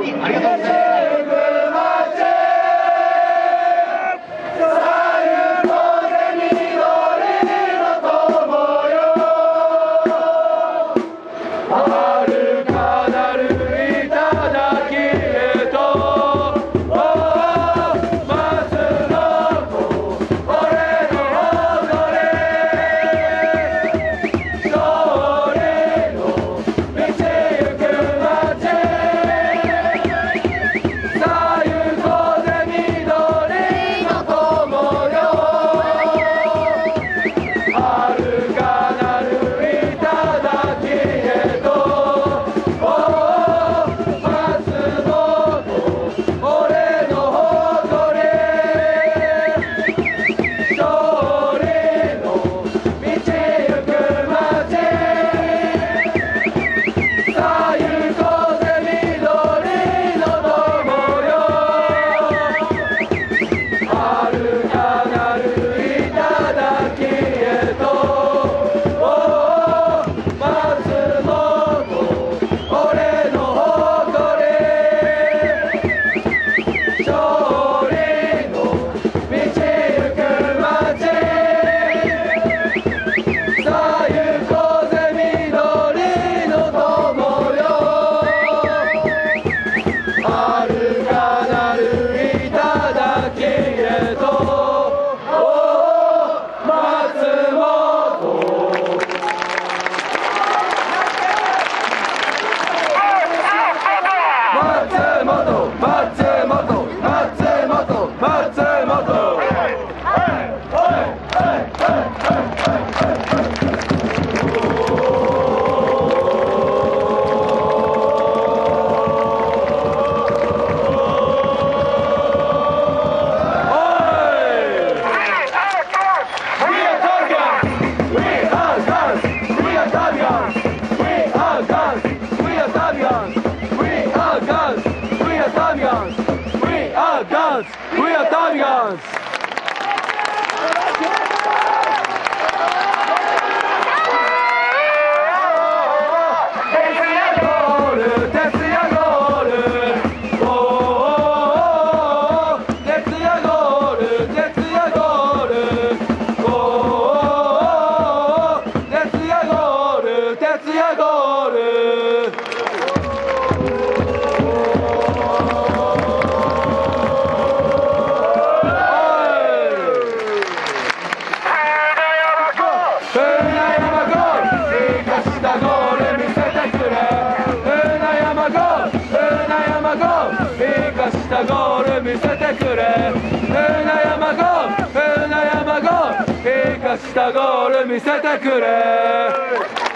にありがとうございました。guns! We are guns! We are Tommy guns! ゴールしたゴール見せてくれ。